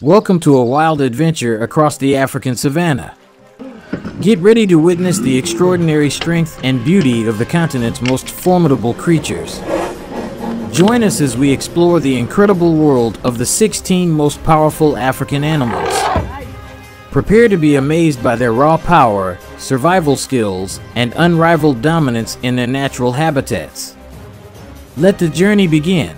Welcome to a wild adventure across the African savannah. Get ready to witness the extraordinary strength and beauty of the continent's most formidable creatures. Join us as we explore the incredible world of the 16 most powerful African animals. Prepare to be amazed by their raw power, survival skills, and unrivaled dominance in their natural habitats. Let the journey begin.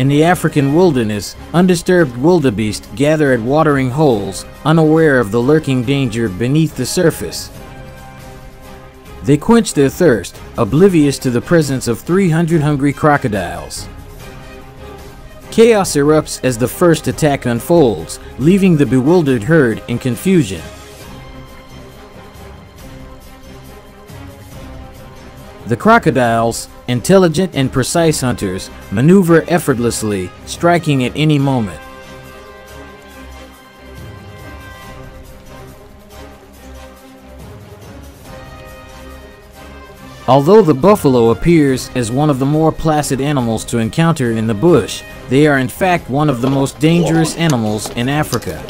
In the African wilderness, undisturbed wildebeest gather at watering holes, unaware of the lurking danger beneath the surface. They quench their thirst, oblivious to the presence of 300 hungry crocodiles. Chaos erupts as the first attack unfolds, leaving the bewildered herd in confusion. The crocodiles, intelligent and precise hunters, maneuver effortlessly, striking at any moment. Although the buffalo appears as one of the more placid animals to encounter in the bush, they are in fact one of the most dangerous animals in Africa.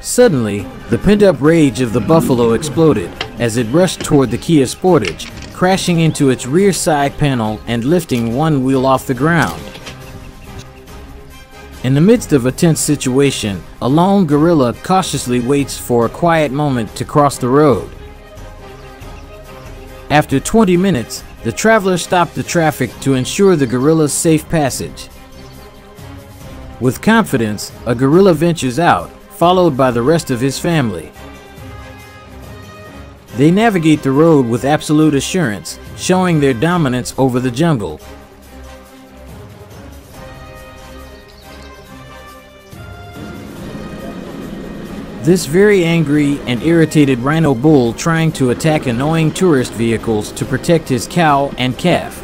Suddenly, the pent-up rage of the buffalo exploded as it rushed toward the Kia Sportage, crashing into its rear side panel and lifting one wheel off the ground. In the midst of a tense situation, a lone gorilla cautiously waits for a quiet moment to cross the road. After 20 minutes, the traveler stopped the traffic to ensure the gorilla's safe passage. With confidence, a gorilla ventures out, followed by the rest of his family. They navigate the road with absolute assurance, showing their dominance over the jungle. This very angry and irritated rhino bull trying to attack annoying tourist vehicles to protect his cow and calf.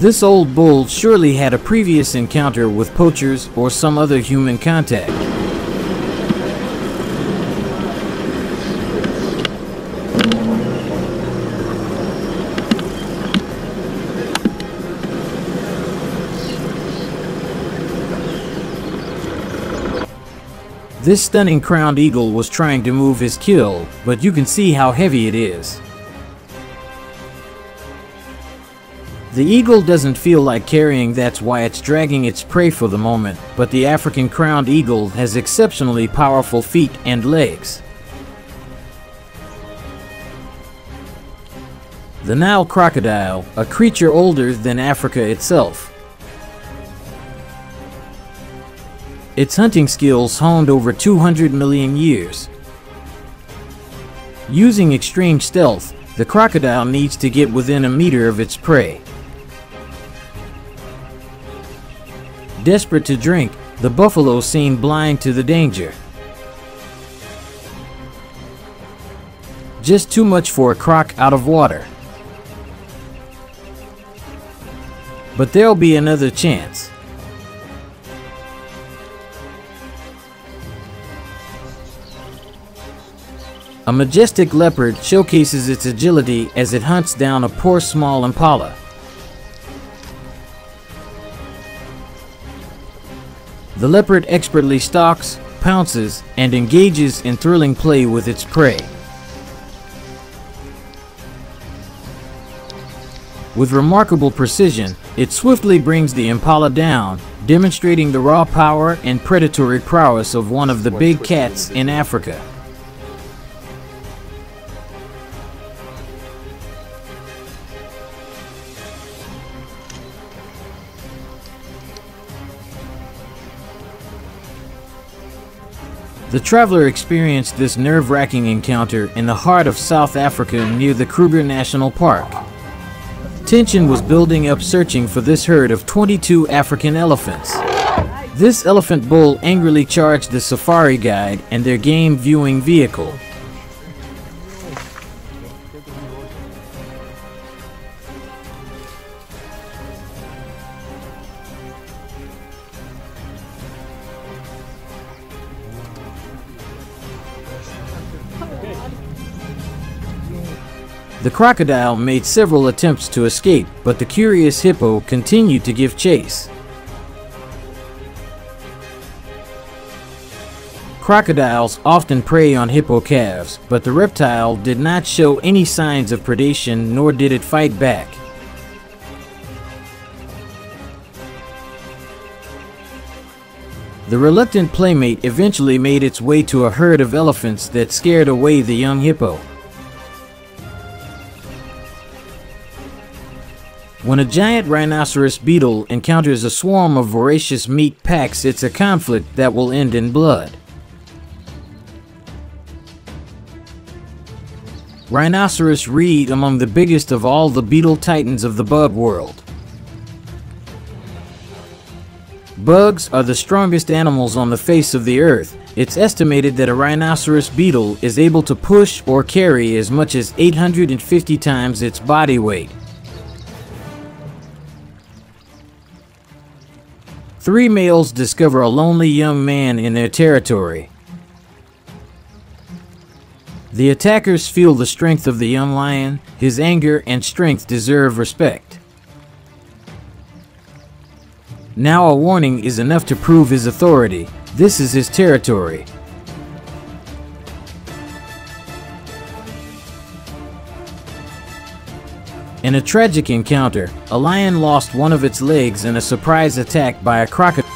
This old bull surely had a previous encounter with poachers or some other human contact. This stunning crowned eagle was trying to move his kill, but you can see how heavy it is. The eagle doesn't feel like carrying that's why it's dragging its prey for the moment, but the African crowned eagle has exceptionally powerful feet and legs. The Nile crocodile, a creature older than Africa itself, its hunting skills honed over 200 million years. Using extreme stealth, the crocodile needs to get within a meter of its prey. Desperate to drink, the buffalo seem blind to the danger. Just too much for a croc out of water. But there'll be another chance. A majestic leopard showcases its agility as it hunts down a poor small impala. The leopard expertly stalks, pounces, and engages in thrilling play with its prey. With remarkable precision, it swiftly brings the impala down, demonstrating the raw power and predatory prowess of one of the big cats in Africa. The traveler experienced this nerve-wracking encounter in the heart of South Africa near the Kruger National Park. Tension was building up searching for this herd of 22 African elephants. This elephant bull angrily charged the safari guide and their game viewing vehicle. The crocodile made several attempts to escape, but the curious hippo continued to give chase. Crocodiles often prey on hippo calves, but the reptile did not show any signs of predation nor did it fight back. The reluctant playmate eventually made its way to a herd of elephants that scared away the young hippo. When a giant rhinoceros beetle encounters a swarm of voracious meat packs, it's a conflict that will end in blood. Rhinoceros reed among the biggest of all the beetle titans of the bug world. Bugs are the strongest animals on the face of the earth. It's estimated that a rhinoceros beetle is able to push or carry as much as 850 times its body weight. Three males discover a lonely young man in their territory. The attackers feel the strength of the young lion. His anger and strength deserve respect. Now a warning is enough to prove his authority. This is his territory. In a tragic encounter, a lion lost one of its legs in a surprise attack by a crocodile.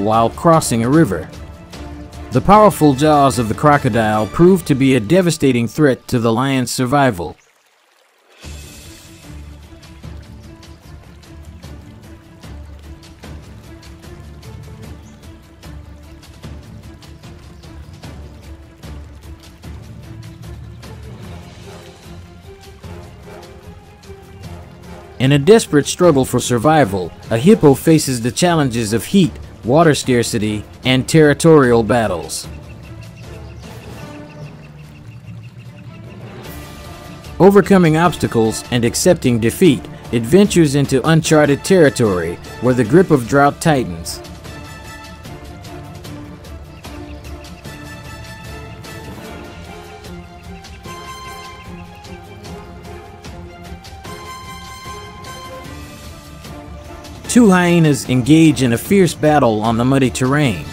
while crossing a river. The powerful jaws of the crocodile proved to be a devastating threat to the lion's survival. In a desperate struggle for survival, a hippo faces the challenges of heat, water scarcity, and territorial battles. Overcoming obstacles and accepting defeat, it ventures into uncharted territory where the grip of drought tightens. Two hyenas engage in a fierce battle on the muddy terrain.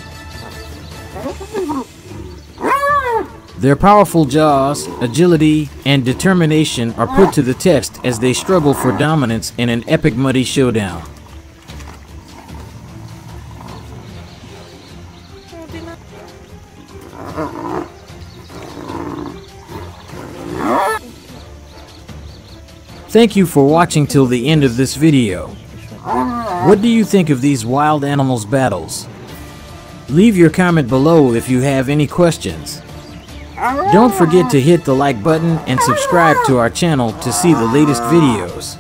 Their powerful jaws, agility, and determination are put to the test as they struggle for dominance in an epic muddy showdown. Thank you for watching till the end of this video. What do you think of these wild animals battles? Leave your comment below if you have any questions. Don't forget to hit the like button and subscribe to our channel to see the latest videos.